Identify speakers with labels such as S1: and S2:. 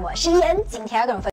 S1: 我是伊恩今天要跟你们分